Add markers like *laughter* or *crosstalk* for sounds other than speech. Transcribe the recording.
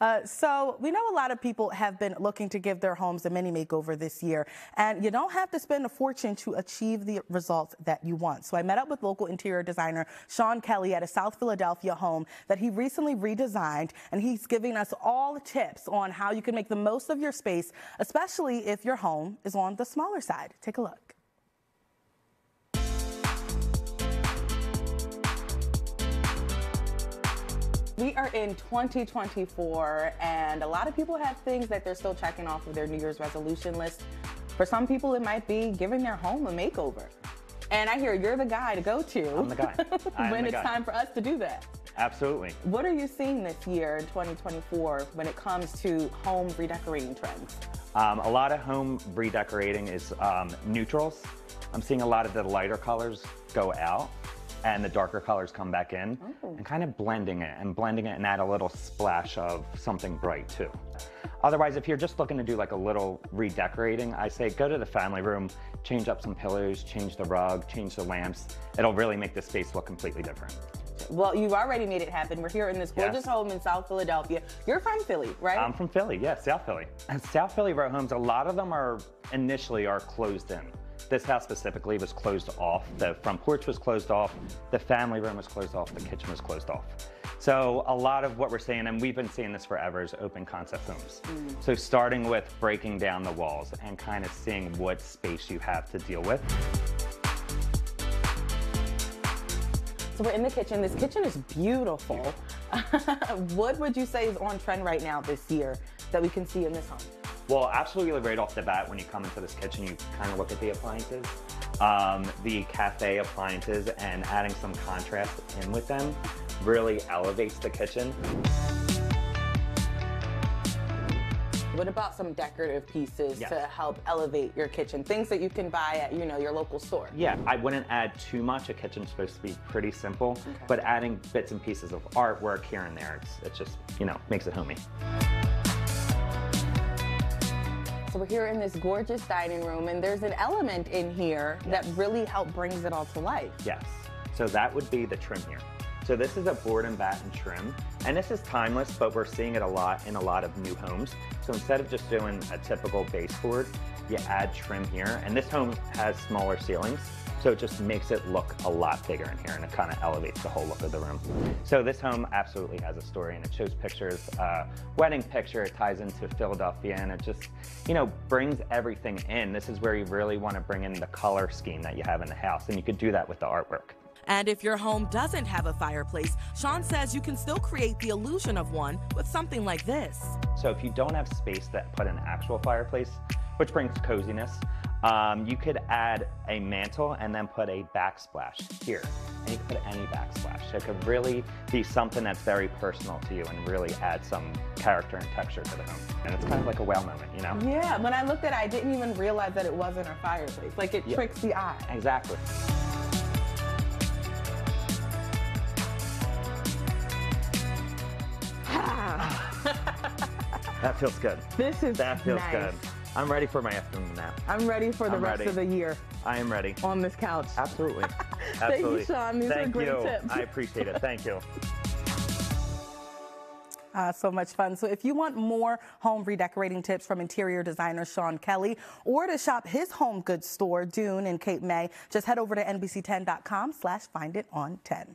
Uh, so we know a lot of people have been looking to give their homes a mini makeover this year, and you don't have to spend a fortune to achieve the results that you want. So I met up with local interior designer Sean Kelly at a South Philadelphia home that he recently redesigned, and he's giving us all the tips on how you can make the most of your space, especially if your home is on the smaller side. Take a look. We are in 2024, and a lot of people have things that they're still checking off of their New Year's resolution list. For some people, it might be giving their home a makeover. And I hear you're the guy to go to. I'm the guy. *laughs* when the it's guy. time for us to do that. Absolutely. What are you seeing this year in 2024 when it comes to home redecorating trends? Um, a lot of home redecorating is um, neutrals. I'm seeing a lot of the lighter colors go out and the darker colors come back in Oh. and kind of blending it and blending it and add a little splash of something bright too. Otherwise, if you're just looking to do like a little redecorating, I say go to the family room, change up some pillows, change the rug, change the lamps. It'll really make the space look completely different. Well, you've already made it happen. We're here in this gorgeous Yes. home in South Philadelphia. You're from Philly, right? I'm from Philly, yeah, South Philly. And South Philly row homes, a lot of them are initially are closed in. This house specifically was closed off. The front porch was closed off. The family room was closed off. The kitchen was closed off. So a lot of what we're seeing, and we've been seeing this forever, is open concept homes. Mm. So starting with breaking down the walls and kind of seeing what space you have to deal with. So we're in the kitchen. This kitchen is beautiful. *laughs* what would you say is on trend right now this year that we can see in this home? Well, absolutely right off the bat, when you come into this kitchen, you kind of look at the appliances, um, the cafe appliances, and adding some contrast in with them really elevates the kitchen. What about some decorative pieces Yes. to help elevate your kitchen? Things that you can buy at, you know, your local store. Yeah, I wouldn't add too much. A kitchen's supposed to be pretty simple, but adding bits and pieces of artwork here and there, it's, it just, you know, makes it homey. So we're here in this gorgeous dining room, and there's an element in here that really help brings it all to life. Yes. So that would be the trim here. So this is a board and batten trim, and this is timeless, but we're seeing it a lot in a lot of new homes. So instead of just doing a typical baseboard, you add trim here, and this home has smaller ceilings, so it just makes it look a lot bigger in here, and it kind of elevates the whole look of the room. So this home absolutely has a story, and it shows pictures, uh, wedding picture, it ties into Philadelphia, and it just, you know, brings everything in. This is where you really want to bring in the color scheme that you have in the house, and you could do that with the artwork. And if your home doesn't have a fireplace, Sean says you can still create the illusion of one with something like this. So if you don't have space to put an actual fireplace, which brings coziness, um, you could add a mantle and then put a backsplash here. And you could put any backsplash. It could really be something that's very personal to you and really add some character and texture to the home. And it's kind of like a wow moment, you know? Yeah, when I looked at it, I didn't even realize that it wasn't a fireplace. Like it Yeah. tricks the eye. Exactly. *sighs* That feels good. This is That feels nice. good. I'm ready for my afternoon nap. I'm ready for the I'm rest ready. of the year I am ready. on this couch. Absolutely. *laughs* Thank you, Absolutely. Sean. These are Thank great you. tips. I appreciate it. Thank you. *laughs* Ah, so much fun. So if you want more home redecorating tips from interior designer Sean Kelly or to shop his home goods store, Dune in Cape May, just head over to NBC10.com slash find it on 10.